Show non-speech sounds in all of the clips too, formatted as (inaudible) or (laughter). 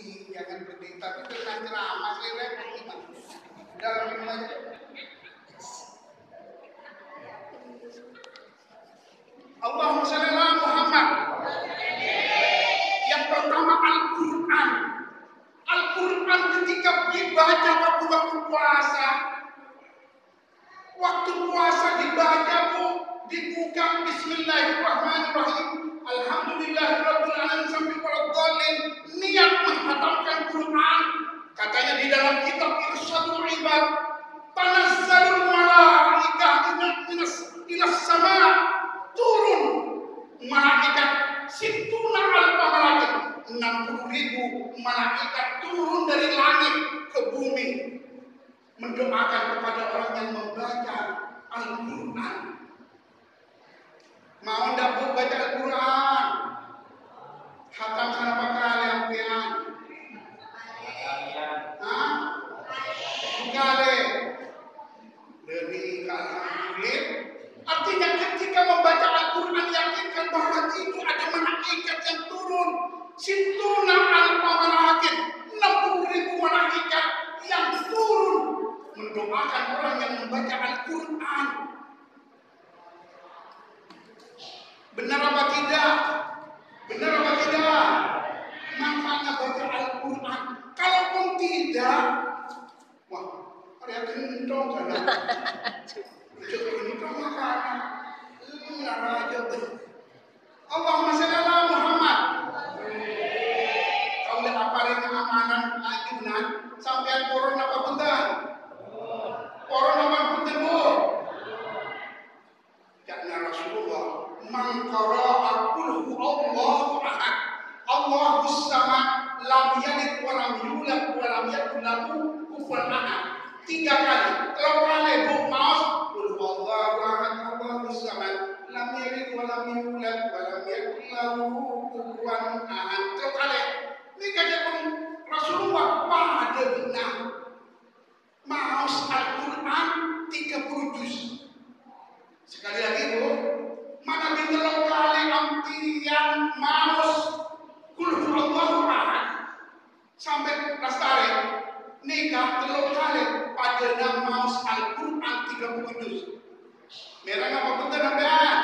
berdiri, jangan berdiri. Tapi dengan ceramah saya repot? Dalam aja. Allahumma ala Muhammad. Yang pertama Al-Quran. Al-Quran ketika dibaca waktu waktu puasa, waktu puasa dibaca bu, dibuka Bismillahirrahmanirrahim. Alhamdulillahirabbil 60 ribu malaikat turun dari langit ke bumi mendoakan kepada orang yang membaca Al-Quran. Mau ndak baca Al-Quran? Hatam Situna alfa malaikat. 60 ribu malaikat yang turun mendoakan orang yang membaca Al-Quran. Benar apa tidak? Benar apa tidak? Makanya baca Al-Quran. Kalaupun tidak, wah, ada gendong kan? (laughs) Ujuk gendong makanan. Hmm, aja. Allahumma sholli ala Muhammad. Kau lihat apa yang amanan ajunan sampai corona apa bentar? Corona apa bentar bu? Karena Rasulullah mengqara'a qul Allahu ahad. Allahu samad lam yalid wa lam yulad wa lam yakul lahu kufuwan ahad. Tiga kali. Kalau kali bu maaf qul Allahu ahad Allahu samad lam yalid wa lam yulad wa lam yakul lahu kufuwan ahad. Terus kali. Ini pun Rasulullah pada benar. Maus Al-Quran 30 juz. Sekali lagi bu, mana bintelong kali ampian maus kulhu Allahu ahad sampai lestari nikah telung kali pada nama Al-Quran 30 juz. Merah apa betul nampian?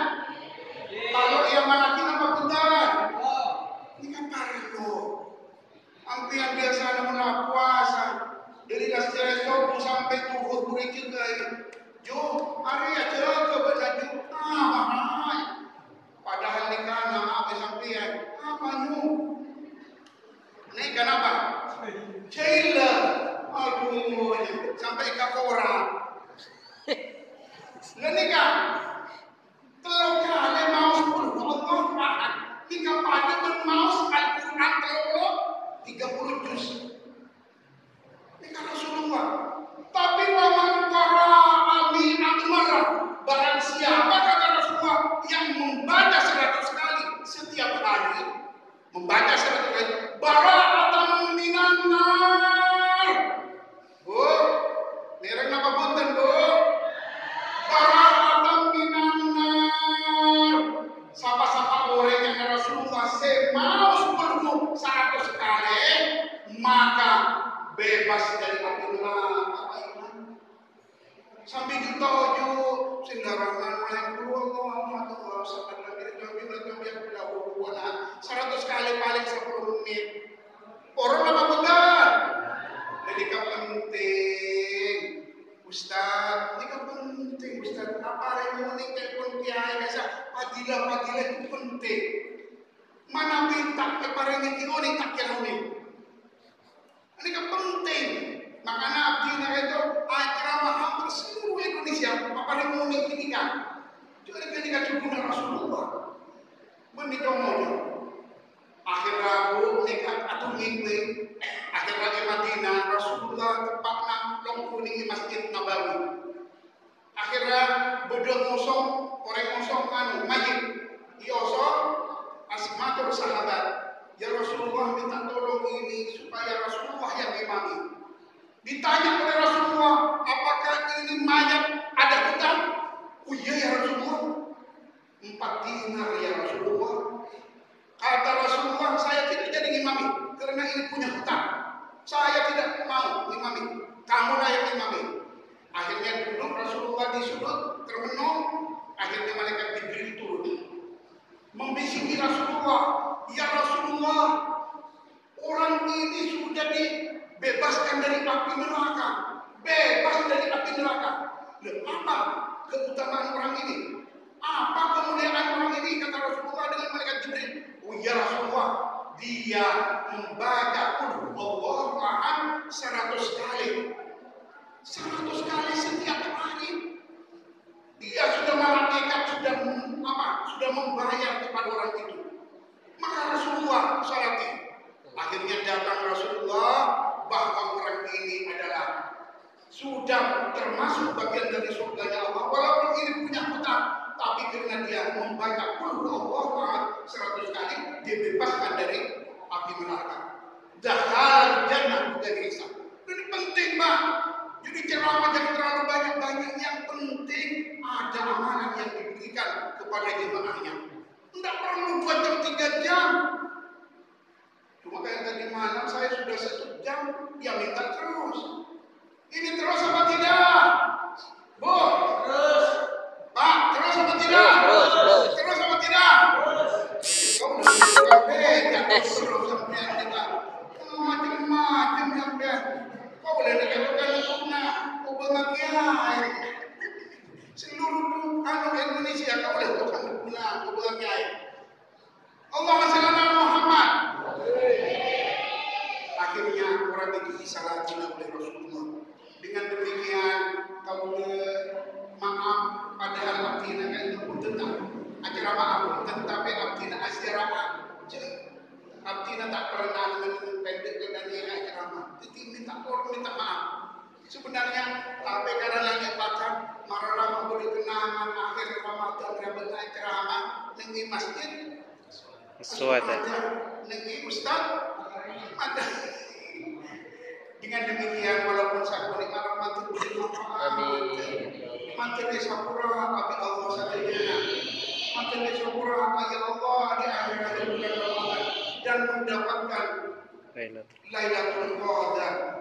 100 kali paling 10 menit. Orang lama benar. Jadi gak penting. Ustaz, ini gak penting Ustaz. Apa yang penting telepon kiai biasa. padilah padilah itu penting. Mana minta keparengin ini oni tak kira ini. Ini gak penting. Makanya abdi itu acara hampir seluruh Indonesia apa yang mau ini kan. Jadi ketika cukup Rasulullah menikah mau Akhir Rabu nikah atau minggu akhir lagi Madinah Rasulullah tempat nak longkuni Masjid Nabawi. Akhirnya bedeng ngosong, orang ngosong anu majid. Ioso asmatul sahabat. Ya Rasulullah minta tolong ini supaya Rasulullah yang imami. Ditanya oleh Rasulullah, apakah ini mayat ada hutang? Oh iya ya Rasulullah. Empat dinar ya Rasulullah. Kata Rasulullah, saya tidak jadi imami karena ini punya hutang. Saya tidak mau imami. Kamulah yang imami. Akhirnya duduk Rasulullah di sudut termenung. Akhirnya malaikat Jibril turun. Membisiki Rasulullah. Ya Rasulullah, orang ini sudah dibebaskan dari api neraka. Bebas dari api neraka. Loh, apa keutamaan orang ini? Apa kemuliaan orang ini? Kata Rasulullah dengan malaikat Jibril. Oh ya Rasulullah, dia membaca Ahad 100 kali. 100 kali setiap hari. Dia sudah malaikat sudah apa? Sudah membayar kepada orang itu. Maka Rasulullah salati. Akhirnya datang Rasulullah bahwa orang ini adalah sudah termasuk bagian dari surganya Allah walaupun ini punya hutang tapi karena dia membaca Qul Allah 100 kali dibebaskan dari api neraka. Dahal jannah dari hisab. Ini penting, Pak. Jadi ceramah jangan terlalu banyak-banyak. Yang penting ada amanah yang diberikan kepada jemaahnya. Tidak perlu dua jam, tiga jam. Cuma kayak tadi malam saya sudah satu jam, dia minta terus. Ini terus apa tidak? Bu, terus. Pak, terus apa tidak? Terus, terus. Terus apa tidak? Kau udah suka beda terus sampai kita. Kau macam-macam sampai. Kau boleh dikatakan tuna, kau pengakiai. Seluruh anu Indonesia kau boleh tukang tuna, kau pengakiai. Allah masya Allah Muhammad. Akhirnya orang itu disalati oleh Rasulullah. Dengan demikian kau boleh maaf padahal abdina kan itu pun tentang acara maaf tetapi abdina asyaraha abdina tak pernah pendek dan dia acara maaf jadi minta orang minta maaf sebenarnya tapi karena langit baca marah boleh kenangan akhir Ramadan rabbal acara nengi masjid Sesuai Nengi Ustaz ada dengan demikian walaupun saya boleh rahmatul Amin. Materi sapura abi Allah saja. Materi sapura abi Allah di akhirat bulan Ramadan dan mendapatkan Lailatul Qadar.